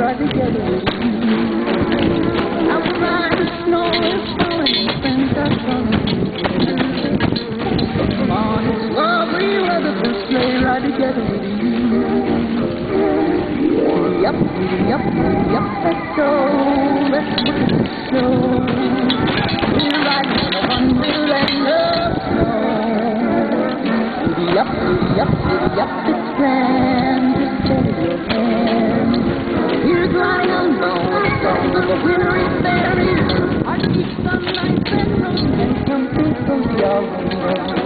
right together with you. Outside the snow is falling, friends are calling. Come on, it's lovely weather to sleigh ride together with you. Yup, yup, yup, let's go, let's at the snow. We're riding on a wonderland of snow. Yup, yup, yup, it's grand, Some nice and some people yelling.